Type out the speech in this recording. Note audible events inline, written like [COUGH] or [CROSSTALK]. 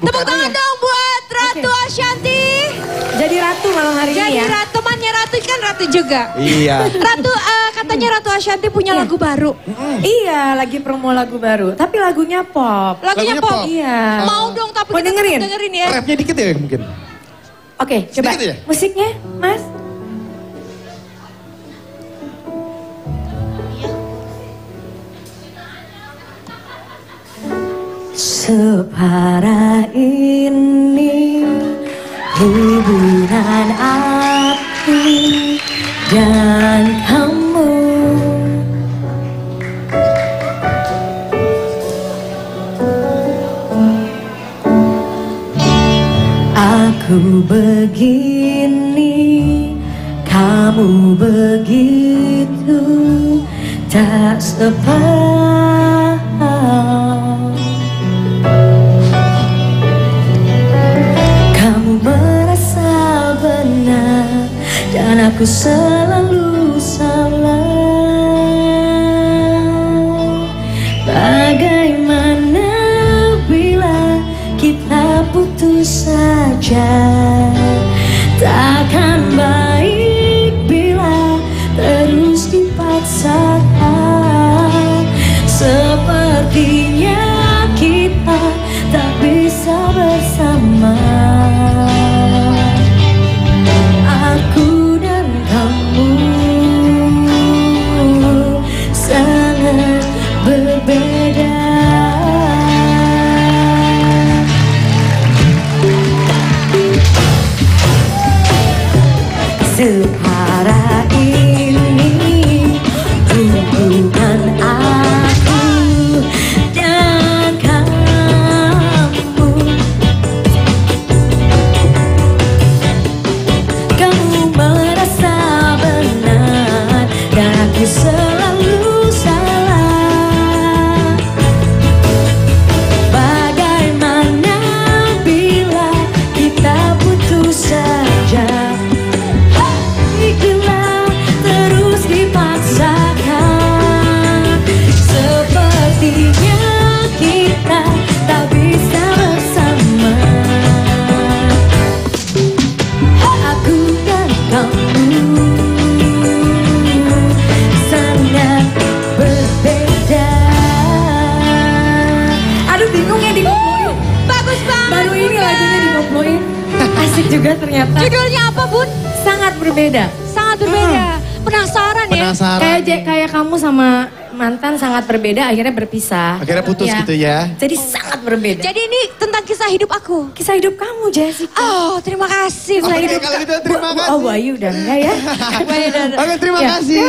Tepuk tangan ya. dong buat Ratu Ashanti. Jadi ratu malam hari Jadi ini ya. Ratu, temannya Ratu kan Ratu juga. Iya. Ratu eh, katanya Ratu Ashanti punya Iya. lagu baru. Iya, lagi promo lagu baru. Tapi lagunya pop. Lagunya, Lagunya pop. pop. Iya. Mau dong tapi Mau kita dengerin? dengerin ya. Rapnya dikit ya mungkin. Oke, coba Sedikit ya? musiknya, Mas. Separah ini hubungan aku dan kamu. Aku begini, kamu begitu, tak sepaham. Dan aku selalu salah. Bagaimana bila kita putus saja Takkan berbeda. Separah ini hubungan aku dan kamu. Kamu Asik juga ternyata. Judulnya apa Bun? Sangat berbeda. Sangat berbeda. Penasaran ya? Penasaran. Kayak Je- kayak kamu sama mantan sangat berbeda akhirnya berpisah. Akhirnya putus Ya. gitu ya. Jadi sangat berbeda. Jadi ini tentang kisah hidup aku. Kisah hidup kamu Jessica. Oh, terima kasih. Kisah hidup kalau gitu terima kasih. Oh, Bayu udah enggak ya? Bayu [LAUGHS] Oke terima Ya. kasih.